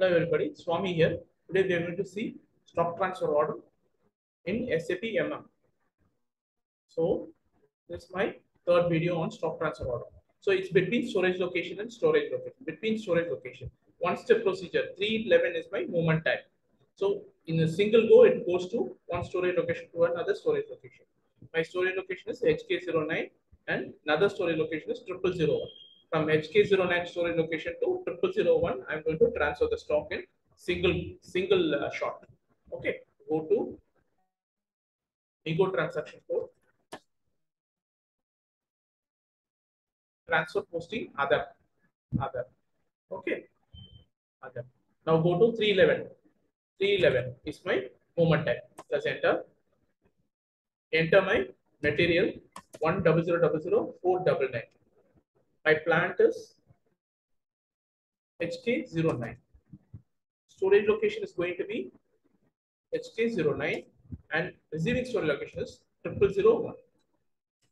Hello everybody, Swami here. Today we are going to see stock transfer order in SAP MM. So this is my third video on stock transfer order. So it's between storage location and storage location. Between storage location, one step procedure. 311 is my movement time. So in a single go, it goes to one storage location to another storage location. My storage location is HK09 and another storage location is 0001 from HK09 storage location to 0001, I'm going to transfer the stock in single single uh, shot. Okay, go to MIGO transaction code. Transfer posting other other. Okay, other. Now go to 311. 311 is my moment time. Let's enter. Enter my material 10000 my plant is HK09. Storage location is going to be HK09 and receiving storage location is 0001.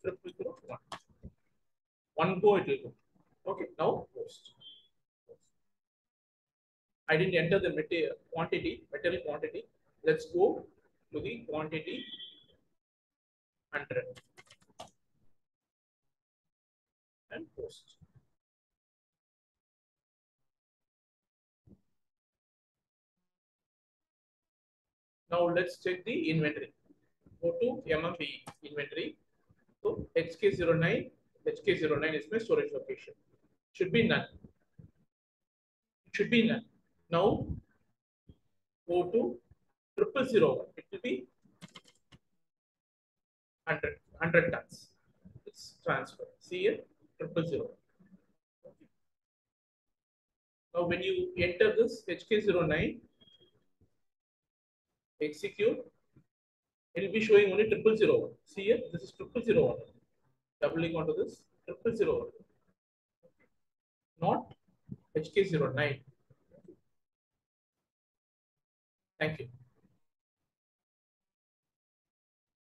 0001. One go it will go. Okay, now post. I didn't enter the material quantity, material quantity. Let's go to the quantity 100. Now let's check the inventory. Go to MMB inventory. So HK09, HK09 is my storage location. Should be none. Should be none. Now go to triple zero. It will be 100, 100 tons. It's transfer. See here triple zero. Now, when you enter this HK09, execute, it will be showing only triple zero. See here, this is triple zero one. Doubling onto this triple zero not HK09. Thank you.